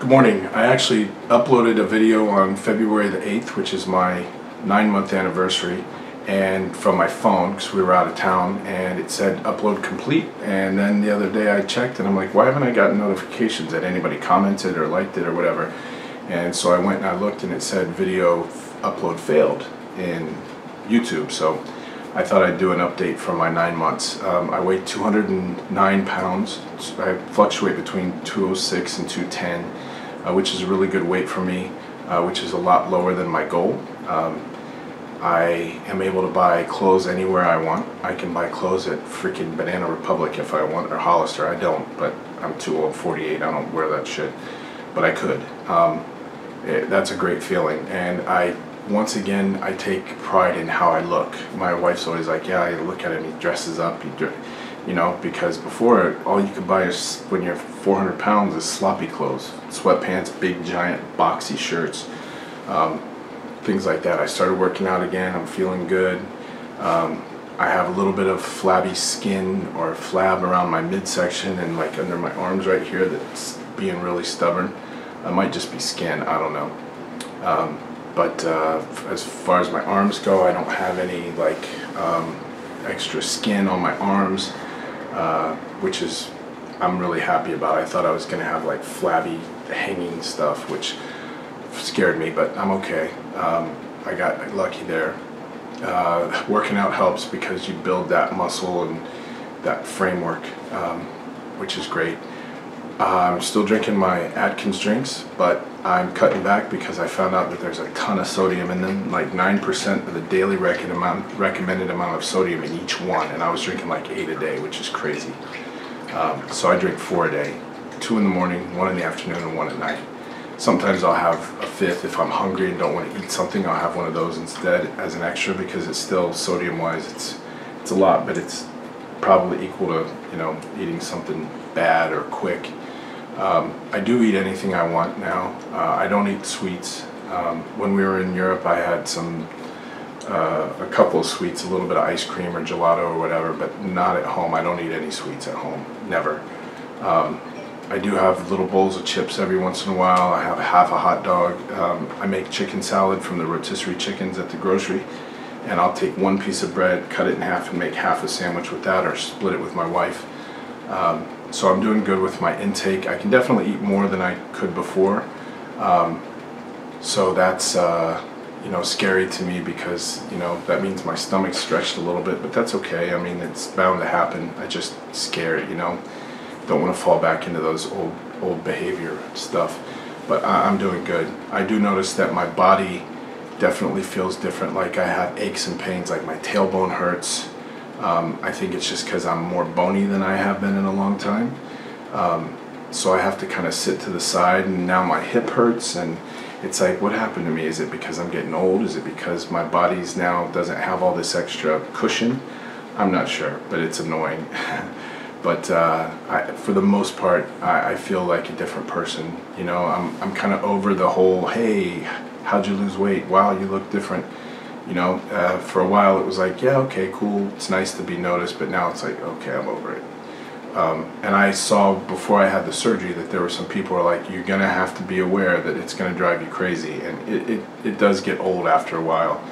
Good morning. I actually uploaded a video on February the 8th, which is my nine month anniversary, and from my phone because we were out of town, and it said upload complete. And then the other day I checked and I'm like, why haven't I gotten notifications that anybody commented or liked it or whatever? And so I went and I looked and it said video upload failed in YouTube. So I thought I'd do an update for my nine months. Um, I weigh 209 pounds. I fluctuate between 206 and 210, uh, which is a really good weight for me, uh, which is a lot lower than my goal. Um, I am able to buy clothes anywhere I want. I can buy clothes at freaking Banana Republic if I want, or Hollister. I don't, but I'm too old, 48. I don't wear that shit, but I could. Um, it, that's a great feeling, and I once again, I take pride in how I look. My wife's always like, yeah, you look at him, he dresses up, he, you know, because before, all you could buy is, when you're 400 pounds, is sloppy clothes, sweatpants, big, giant, boxy shirts, um, things like that. I started working out again, I'm feeling good. Um, I have a little bit of flabby skin or flab around my midsection and like under my arms right here that's being really stubborn. I might just be skin, I don't know. Um, but uh, as far as my arms go, I don't have any like um, extra skin on my arms, uh, which is I'm really happy about. I thought I was gonna have like flabby hanging stuff, which scared me, but I'm okay. Um, I got lucky there. Uh, working out helps because you build that muscle and that framework, um, which is great. I'm still drinking my Atkins drinks, but I'm cutting back because I found out that there's a ton of sodium in them, like 9% of the daily amount, recommended amount of sodium in each one, and I was drinking like eight a day, which is crazy. Um, so I drink four a day, two in the morning, one in the afternoon, and one at night. Sometimes I'll have a fifth if I'm hungry and don't want to eat something. I'll have one of those instead as an extra because it's still sodium-wise, it's it's a lot, but it's probably equal to you know eating something bad or quick. Um, I do eat anything I want now. Uh, I don't eat sweets. Um, when we were in Europe, I had some, uh, a couple of sweets, a little bit of ice cream or gelato or whatever, but not at home. I don't eat any sweets at home, never. Um, I do have little bowls of chips every once in a while. I have half a hot dog. Um, I make chicken salad from the rotisserie chickens at the grocery, and I'll take one piece of bread, cut it in half, and make half a sandwich with that, or split it with my wife. Um, so I'm doing good with my intake. I can definitely eat more than I could before. Um, so that's uh, you know scary to me because you know that means my stomach stretched a little bit, but that's okay. I mean it's bound to happen. I just scared, you know. Don't want to fall back into those old old behavior stuff. But I, I'm doing good. I do notice that my body definitely feels different. Like I have aches and pains, like my tailbone hurts. Um, I think it's just because I'm more bony than I have been in a long time. Um, so I have to kind of sit to the side and now my hip hurts and it's like what happened to me? Is it because I'm getting old? Is it because my body's now doesn't have all this extra cushion? I'm not sure but it's annoying. But uh, I, for the most part I, I, feel like a different person you know? I'm, I'm kind of over the whole hey how'd you lose weight? Wow you look different you know, uh, for a while it was like, yeah, okay, cool, it's nice to be noticed, but now it's like, okay, I'm over it. Um, and I saw before I had the surgery that there were some people who are like, you're gonna have to be aware that it's gonna drive you crazy, and it, it, it does get old after a while.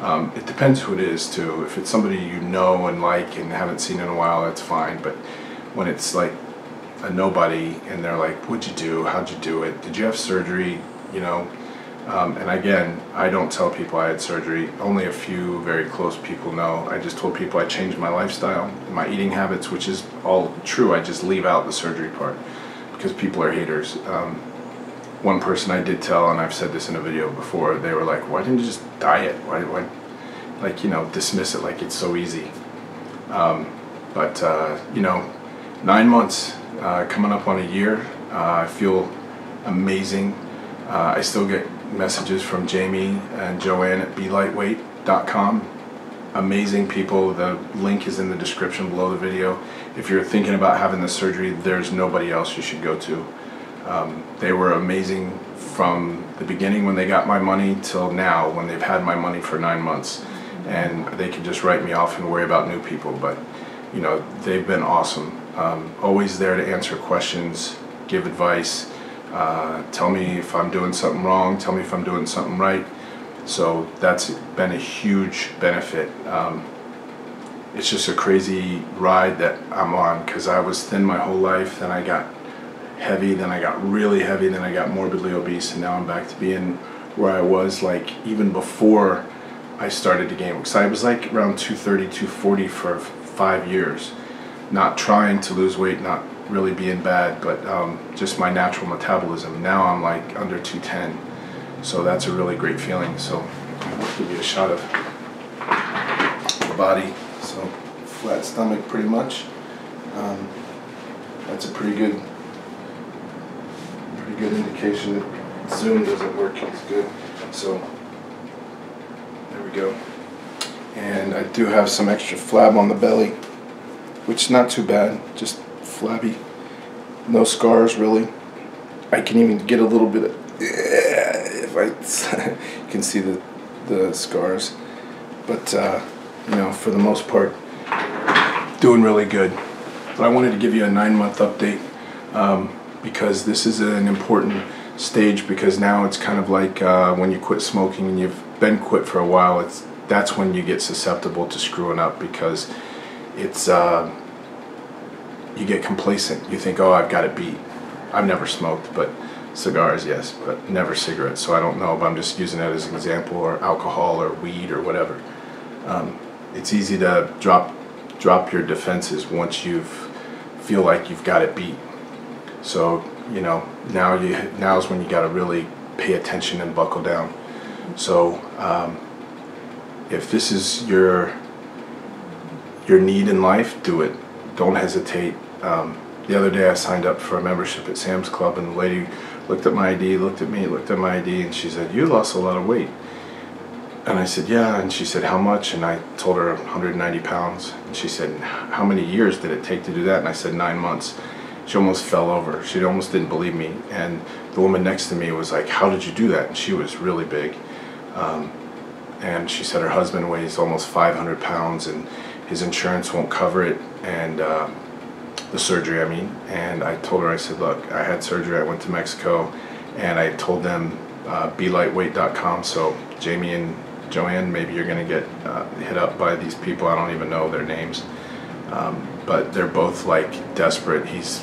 Um, it depends who it is too. If it's somebody you know and like and haven't seen in a while, that's fine. But when it's like a nobody and they're like, what'd you do? How'd you do it? Did you have surgery? You know, um, and again, I don't tell people I had surgery. Only a few very close people know. I just told people I changed my lifestyle, my eating habits, which is all true. I just leave out the surgery part because people are haters. Um, one person I did tell, and I've said this in a video before, they were like, why didn't you just diet? Why, why like, you know, dismiss it like it's so easy? Um, but, uh, you know, nine months, uh, coming up on a year, uh, I feel amazing. Uh, I still get messages from Jamie and Joanne at beliteweight.com. Amazing people. The link is in the description below the video. If you're thinking about having the surgery, there's nobody else you should go to. Um, they were amazing from the beginning when they got my money till now when they've had my money for nine months. And they can just write me off and worry about new people. But, you know, they've been awesome. Um, always there to answer questions, give advice uh, tell me if I'm doing something wrong, tell me if I'm doing something right. So that's been a huge benefit. Um, it's just a crazy ride that I'm on because I was thin my whole life, then I got heavy, then I got really heavy, then I got morbidly obese, and now I'm back to being where I was like even before I started to gain. Because I was like around 230, 240 for five years, not trying to lose weight, not really being bad, but um, just my natural metabolism. Now I'm like under 210, so that's a really great feeling. So I'll give you a shot of the body. So flat stomach, pretty much. Um, that's a pretty good, pretty good indication that Zoom doesn't work as good. So there we go. And I do have some extra flab on the belly, which is not too bad. Just flabby. No scars really. I can even get a little bit of if I can see the the scars. But uh, you know, for the most part, doing really good. But I wanted to give you a nine month update um, because this is an important stage because now it's kind of like uh, when you quit smoking and you've been quit for a while, it's that's when you get susceptible to screwing up because it's uh, you get complacent. You think, oh, I've got it beat. I've never smoked, but cigars, yes, but never cigarettes. So I don't know, but I'm just using that as an example, or alcohol, or weed, or whatever. Um, it's easy to drop drop your defenses once you feel like you've got it beat. So you know now you now is when you got to really pay attention and buckle down. So um, if this is your your need in life, do it. Don't hesitate. Um, the other day I signed up for a membership at Sam's Club and the lady looked at my ID, looked at me, looked at my ID and she said, you lost a lot of weight. And I said, yeah, and she said, how much? And I told her 190 pounds. And she said, how many years did it take to do that? And I said, nine months. She almost fell over. She almost didn't believe me. And the woman next to me was like, how did you do that? And she was really big. Um, and she said her husband weighs almost 500 pounds and his insurance won't cover it. And uh, the surgery, I mean. And I told her, I said, look, I had surgery. I went to Mexico and I told them uh, beliteweight.com. So Jamie and Joanne, maybe you're going to get uh, hit up by these people. I don't even know their names. Um, but they're both like desperate. He's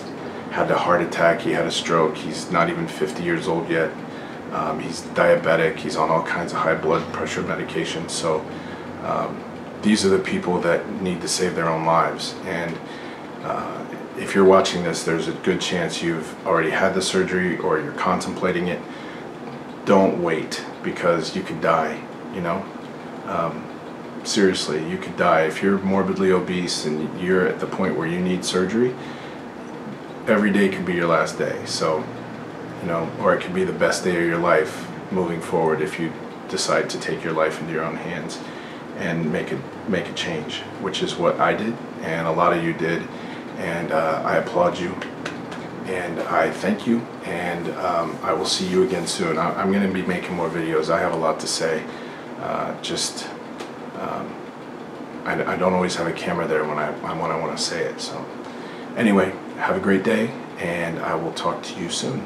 had a heart attack, he had a stroke, he's not even 50 years old yet. Um, he's diabetic, he's on all kinds of high blood pressure medications. So um, these are the people that need to save their own lives. And uh, if you're watching this, there's a good chance you've already had the surgery or you're contemplating it. Don't wait because you could die you know um, seriously you could die if you're morbidly obese and you're at the point where you need surgery every day could be your last day so you know or it could be the best day of your life moving forward if you decide to take your life into your own hands and make it make a change which is what I did and a lot of you did and uh, I applaud you and I thank you and um, I will see you again soon I, I'm going to be making more videos I have a lot to say uh, just um, I, I, don't always have a camera there when I when I want to say it. So anyway, have a great day, and I will talk to you soon.